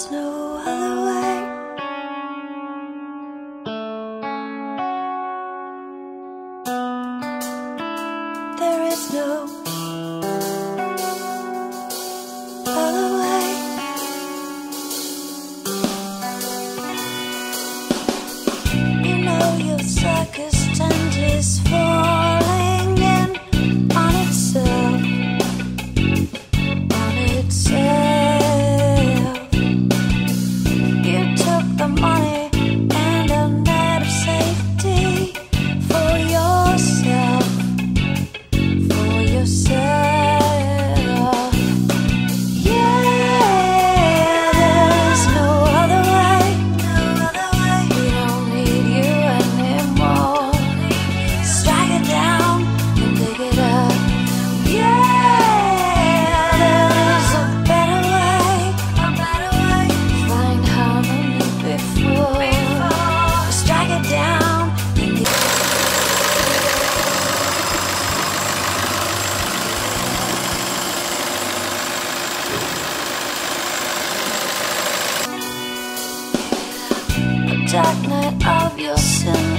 There's no other way. There is no other way. You know your circus. dark night of your sin.